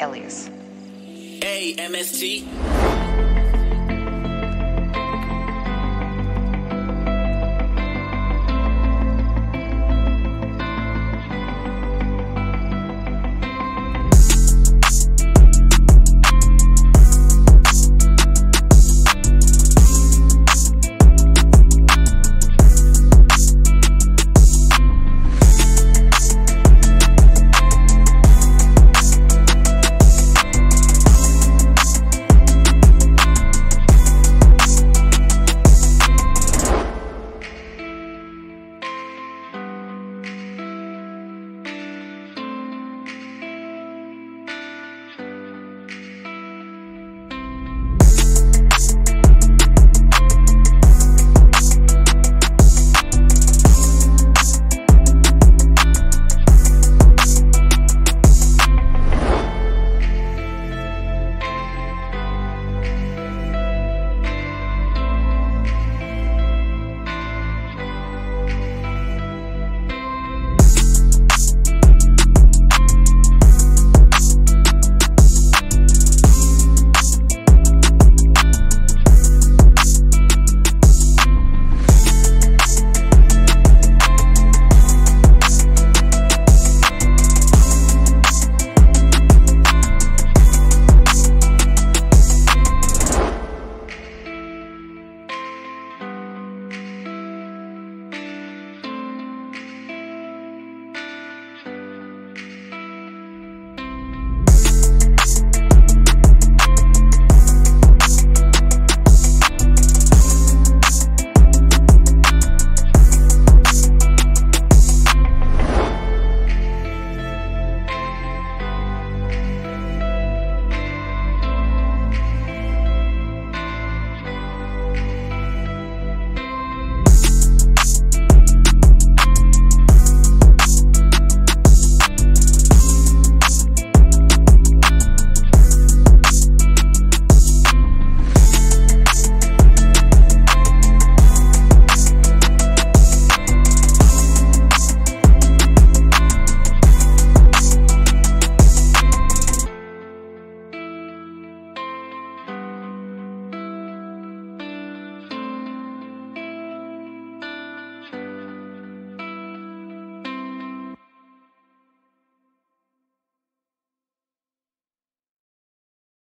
Elias. A M S T.